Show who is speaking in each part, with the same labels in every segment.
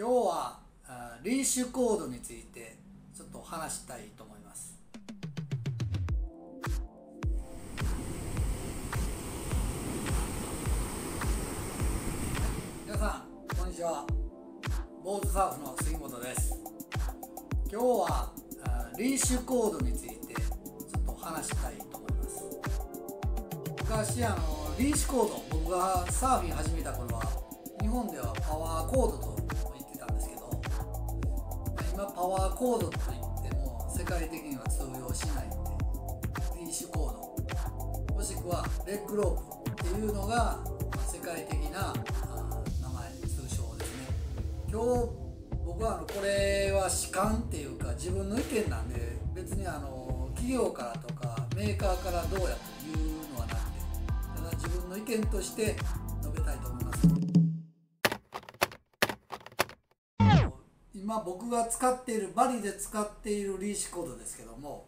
Speaker 1: 今日はあリーシュコードについてちょっと話したいと思います。皆さんこんにちは。ボーズサーフの杉本です。今日はあリーシュコードについてちょっと話したいと思います。昔あのリーシュコード僕がサーフィン始めた頃は日本ではパワーコードとパワーコードといっても世界的には通用しないんでリーシュコードもしくはレッグロープっていうのが世界的な名前通称ですね。今日僕はあのこれは主観っていうか自分の意見なんで別にあの企業からとかメーカーからどうやというのはなくてただ自分の意見として今僕が使っているバリで使っているリーシュコードですけども、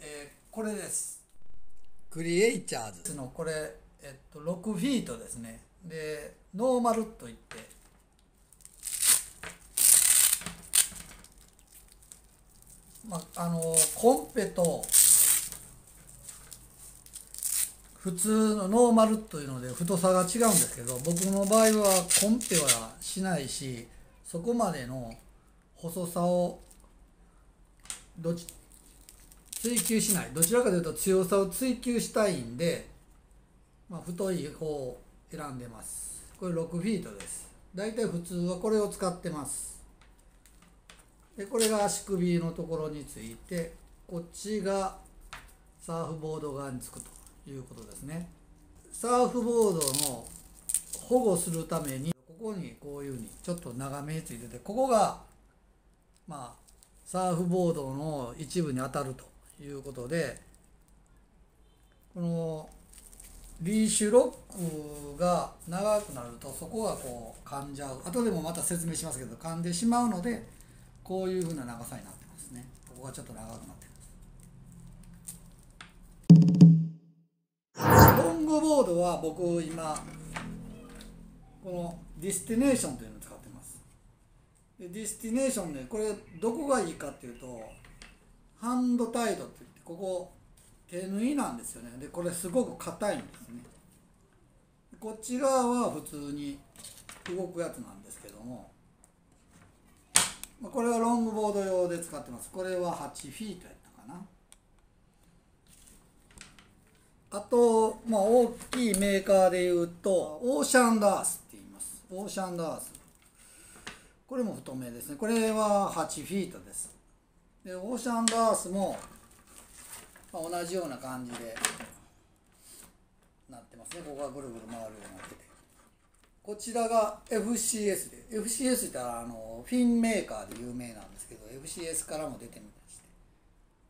Speaker 1: えーこれです。クリエイチャーズ。のこれ、えっと、6フィートですね。でノーマルといって。まあのコンペと普通のノーマルというので太さが違うんですけど僕の場合はコンペはしないしそこまでの細さをどっち追求しない。どちらかというと強さを追求したいんで、まあ、太い方を選んでます。これ6フィートです。だいたい普通はこれを使ってます。でこれが足首のところについてこっちがサーフボード側につくということですね。サーフボードの保護するためにここにこういうふうにちょっと長めについててここがまあサーフボードの一部に当たるということでこのリーシュロックが長くなるとそこがこう噛んじゃう。後でもまた説明しますけど噛んでしまうのでこういうふうな長さになってますね。ここがちょっと長くなってます。ロングボードは僕今この Destination というのを使ってます。で Destination でこれどこがいいかっていうと hand tied って言ってここ手縫いなんですよね。でこれすごく硬いんですね。こっち側は普通に動くやつなんですけどもこれはロングボード用で使ってます。これは8フィートやったかな。あと、まあ、大きいメーカーでいうとオーシャンダースオーシャンダース。これも太めですね。これは8フィートです。でオーシャンダースも、まあ、同じような感じでなってますね。ここがぐるぐる回るようになってて。こちらが FCS で。FCS ってあのフィンメーカーで有名なんですけど FCS からも出てみまして、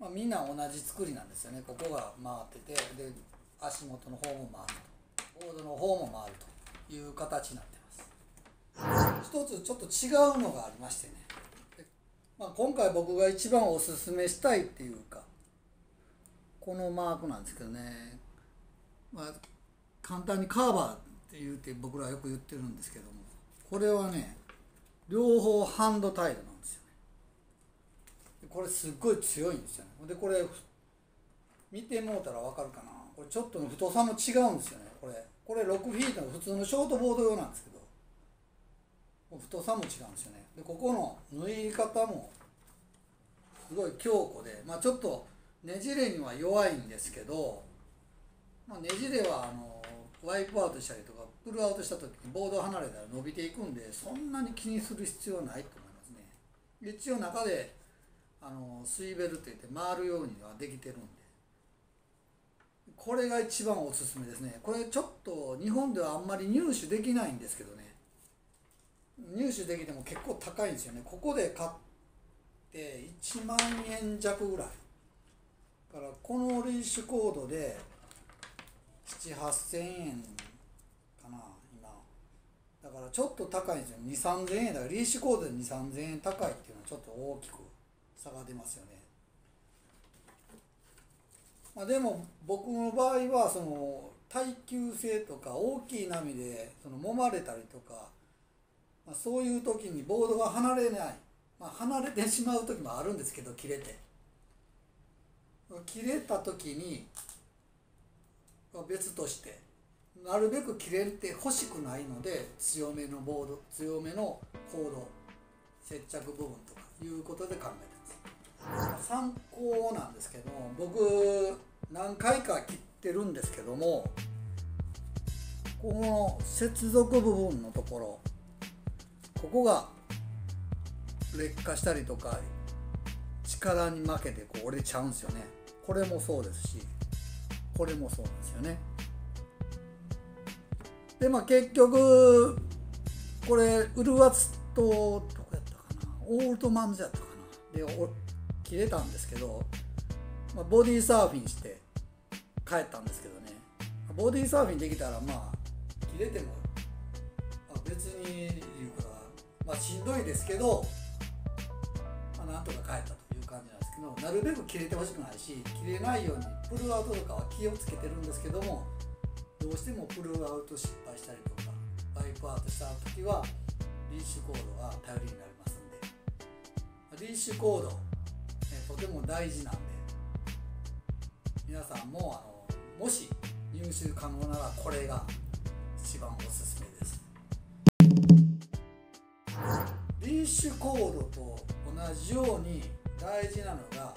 Speaker 1: まあ、みんな同じ作りなんですよね。ここが回ってて。で足元の方も回ると。ボードの方も回るという形になってます。一つちょっと違うのがありましてね。まあ、今回僕が一番おすすめしたいっていうかこのマークなんですけどね、まあ、簡単にカーバーって言うて僕らよく言ってるんですけどもこれはね両方ハンドタイドなんですよね。これすっごい強いんですよね。でこれ見てもうたら分かるかな。これちょっとの太さも違うんですよね。これこれ6フィートの普通のショートボード用なんですけど。太さも違うんですよね。でここの縫い方もすごい強固で、まあ、ちょっとねじれには弱いんですけど、まあ、ねじれはあのワイプアウトしたりとかプルアウトした時にボード離れたら伸びていくんでそんなに気にする必要はないと思いますね。一応中であのスイベルって言って回るようにはできてるんで。これが一番おすすめですね。これちょっと日本ではあんまり入手できないんですけどね。入手できても結構高いんですよね。ここで買って1万円弱ぐらい。だからこのリーシュコードで78000円かな今。だからちょっと高いんですよ。23000円。だからリーシュコードで2 3 0 0円高いっていうのはちょっと大きく差が出ますよね。まあ、でも僕の場合はその耐久性とか大きい波でその揉まれたりとか、まあ、そういう時にボードが離れない、まあ、離れてしまう時もあるんですけど切れて。切れた時に別としてなるべく切れてほしくないので強めのボード強めのコード接着部分とかいうことで考えてます。参考なんですけど僕何回か切ってるんですけどもこの接続部分のところここが劣化したりとか力に負けてこう折れちゃうんですよね。これもそうですしこれもそうなんですよね。でまあ結局これウルワツとどこやったかな。オールトマンズやったかな。で切れたんですけど、まあ、ボディーサーフィンして帰ったんですけどね。ボディーサーフィンできたらまあ切れても、まあ、しんどいですけど、まあ、なんとか帰ったという感じなんですけどなるべく切れてほしくないし切れないようにプルアウトとかは気をつけてるんですけどもどうしてもプルアウト失敗したりとかワイプアウトした時はリーシュコードが頼りになりますんで。リーシュコード、えとても大事なんで皆さんもあのもし入手可能ならこれが一番おすすめです。シュコードと同じように大事なのが、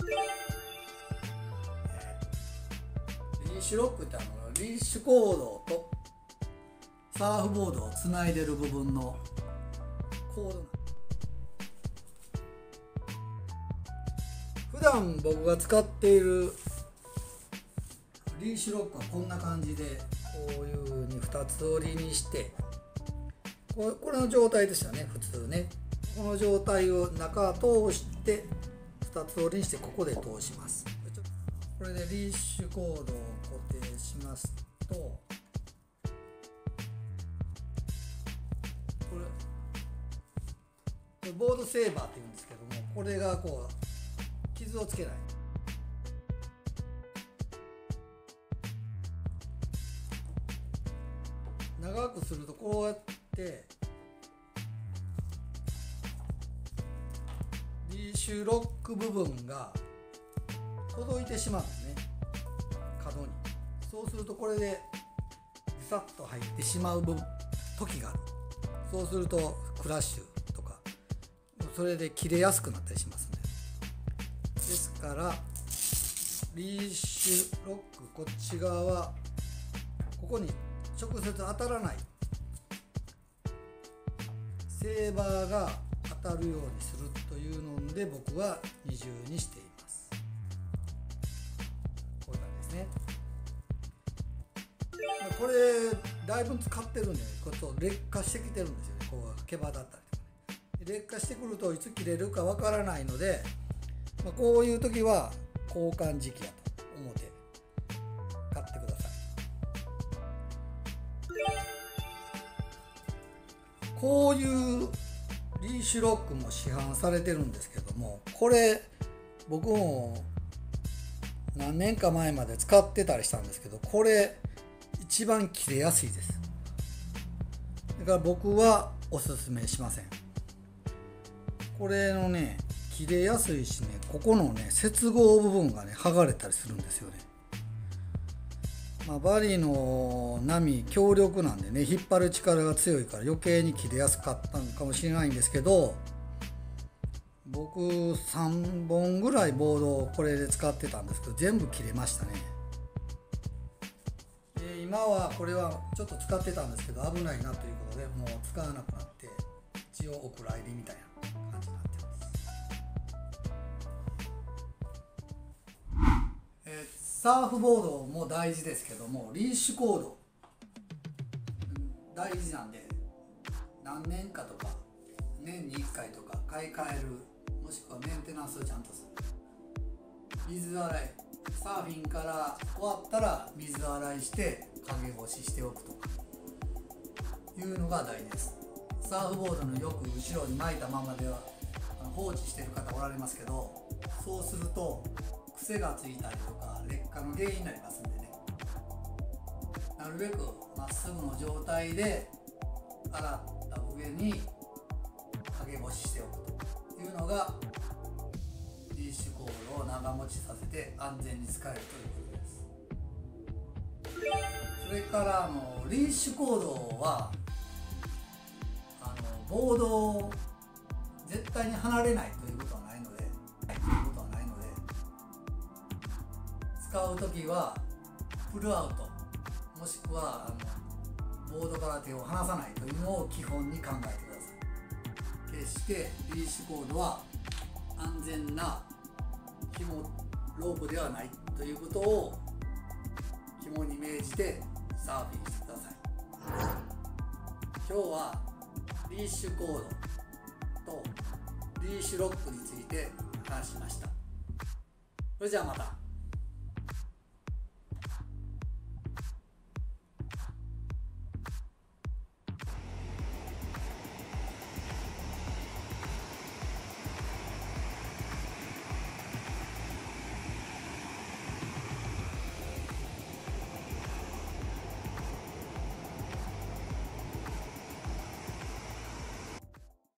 Speaker 1: リーシュロックってあのリーシュコードとサーフボードをつないでる部分のコード普段僕が使っているリーシュロックはこんな感じでこういう風に2つ折りにしてこれの状態でしたね普通ね。この状態を中通して2つ折りにしてここで通します。これでリーシュコードを固定しますとこれボードセーバーって言うんですけどもこれがこう傷をつけない。長くするとこうやってリーシュロック部分が届いてしまうんですね。角に。そうするとこれでぐさっと入ってしまう時がある。そうするとクラッシュとかそれで切れやすくなったりしますねで。すからリーシュロックこっち側はここに直接当たらない。セーバーが当たるようにするというので僕は二重にしています。こういう感じですね。これだいぶ使ってるんでこう劣化してきてるんですよね。こう毛羽だったりとかね。劣化してくるといつ切れるかわからないので、まあ、こういう時は交換時期やと思って買ってください。こういうリーシュロックも市販されてるんですけどもこれ僕も何年か前まで使ってたりしたんですけどこれ一番切れやすいです。だから僕はおすすめしません。これのね切れやすいしねここのね接合部分がね剥がれたりするんですよね。まあ、バリの波強力なんでね引っ張る力が強いから余計に切れやすかったのかもしれないんですけど僕3本ぐらいボードをこれで使ってたんですけど全部切れましたね。で今はこれはちょっと使ってたんですけど危ないなということでもう使わなくなって一応お蔵入りみたいな感じなってます。サーフボードも大事ですけどもリーシュコード。大事なんで何年かとか年に1回とか買い替える。もしくはメンテナンスをちゃんとする。水洗い。サーフィンから終わったら水洗いして陰干ししておくとか。いうのが大事です。サーフボードのよく後ろに巻いたままでは放置してる方おられますけどそうすると癖がついたりとか劣化の原因になりますんでね。なるべくまっすぐの状態で洗った上に陰干ししておくというのがリーシュコードを長持ちさせて安全に使えるということです。それからあのリーシュコードはあのボードを絶対に離れないということ使う時はプルアウト。もしくはあのボードから手を離さないというのを基本に考えてください決してリーシュコードは安全な紐ロープではないということを肝に銘じてサーフィンしてください。今日はリーシュコードとリーシュロックについて話しました。それじゃあまた。